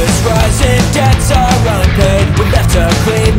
Rising debts are unpaid We're left to clean